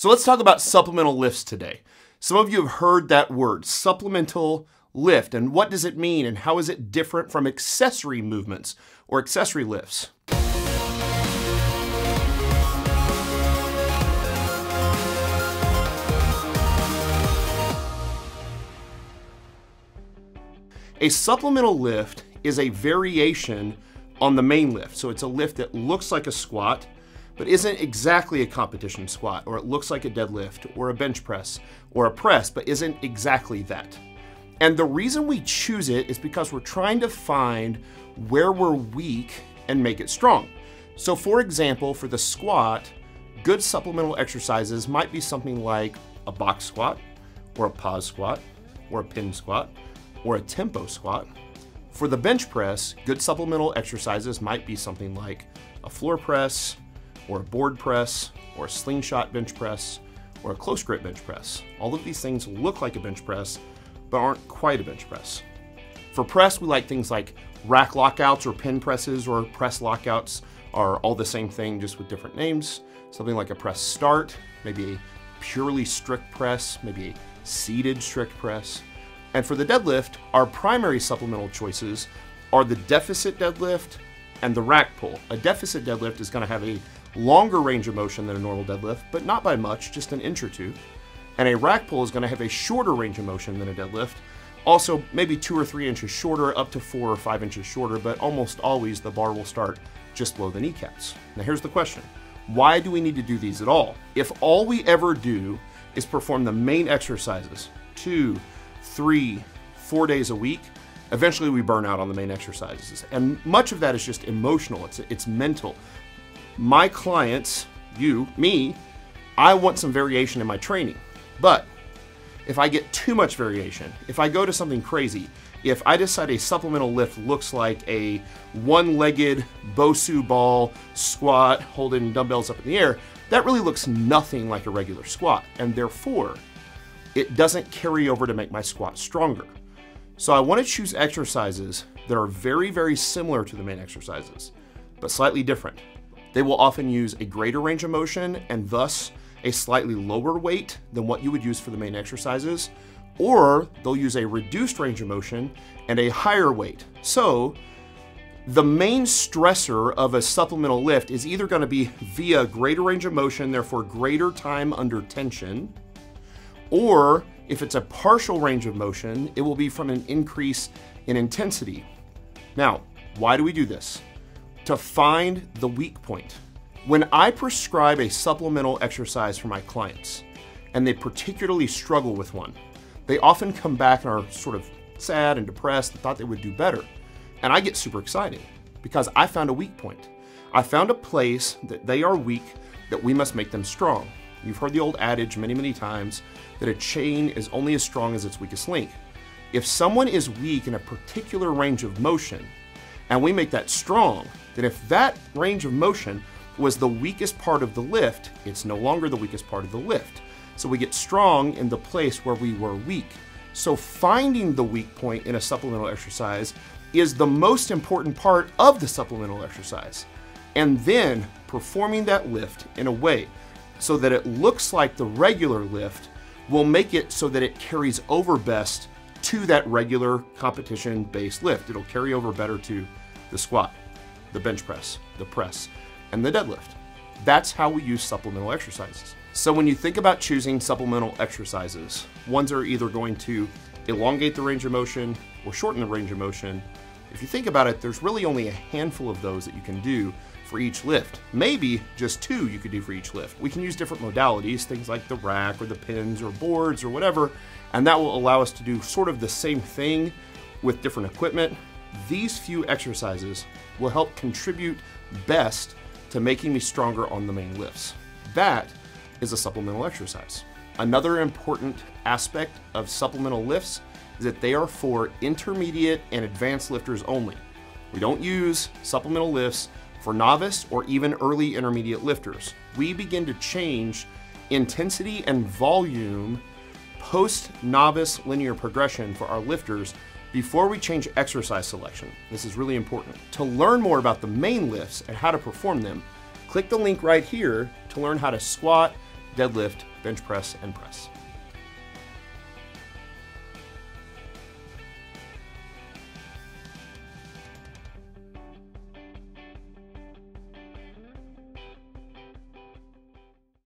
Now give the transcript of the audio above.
So let's talk about supplemental lifts today. Some of you have heard that word, supplemental lift, and what does it mean and how is it different from accessory movements or accessory lifts? A supplemental lift is a variation on the main lift. So it's a lift that looks like a squat, but isn't exactly a competition squat, or it looks like a deadlift, or a bench press, or a press, but isn't exactly that. And the reason we choose it is because we're trying to find where we're weak and make it strong. So for example, for the squat, good supplemental exercises might be something like a box squat, or a pause squat, or a pin squat, or a tempo squat. For the bench press, good supplemental exercises might be something like a floor press, or a board press, or a slingshot bench press, or a close grip bench press. All of these things look like a bench press, but aren't quite a bench press. For press, we like things like rack lockouts or pin presses or press lockouts are all the same thing, just with different names. Something like a press start, maybe a purely strict press, maybe a seated strict press. And for the deadlift, our primary supplemental choices are the deficit deadlift and the rack pull. A deficit deadlift is going to have a longer range of motion than a normal deadlift, but not by much, just an inch or two. And a rack pull is going to have a shorter range of motion than a deadlift, also maybe two or three inches shorter, up to four or five inches shorter, but almost always the bar will start just below the kneecaps. Now here's the question. Why do we need to do these at all? If all we ever do is perform the main exercises, two, three, four days a week, eventually we burn out on the main exercises. And much of that is just emotional, it's, it's mental my clients, you, me, I want some variation in my training. But if I get too much variation, if I go to something crazy, if I decide a supplemental lift looks like a one-legged Bosu ball squat holding dumbbells up in the air, that really looks nothing like a regular squat, and therefore, it doesn't carry over to make my squat stronger. So I want to choose exercises that are very, very similar to the main exercises, but slightly different. They will often use a greater range of motion and thus a slightly lower weight than what you would use for the main exercises, or they'll use a reduced range of motion and a higher weight. So the main stressor of a supplemental lift is either going to be via greater range of motion, therefore greater time under tension, or if it's a partial range of motion, it will be from an increase in intensity. Now, why do we do this? To find the weak point. When I prescribe a supplemental exercise for my clients, and they particularly struggle with one, they often come back and are sort of sad and depressed and thought they would do better. And I get super excited because I found a weak point. I found a place that they are weak that we must make them strong. You've heard the old adage many, many times that a chain is only as strong as its weakest link. If someone is weak in a particular range of motion, and we make that strong, then if that range of motion was the weakest part of the lift, it's no longer the weakest part of the lift. So we get strong in the place where we were weak. So finding the weak point in a supplemental exercise is the most important part of the supplemental exercise. And then performing that lift in a way so that it looks like the regular lift will make it so that it carries over best to that regular competition based lift. It'll carry over better to the squat, the bench press, the press, and the deadlift. That's how we use supplemental exercises. So when you think about choosing supplemental exercises, ones are either going to elongate the range of motion or shorten the range of motion. If you think about it, there's really only a handful of those that you can do for each lift. Maybe just two you could do for each lift. We can use different modalities, things like the rack or the pins or boards or whatever, and that will allow us to do sort of the same thing with different equipment these few exercises will help contribute best to making me stronger on the main lifts. That is a supplemental exercise. Another important aspect of supplemental lifts is that they are for intermediate and advanced lifters only. We don't use supplemental lifts for novice or even early intermediate lifters. We begin to change intensity and volume post novice linear progression for our lifters before we change exercise selection, this is really important. To learn more about the main lifts and how to perform them, click the link right here to learn how to squat, deadlift, bench press, and press.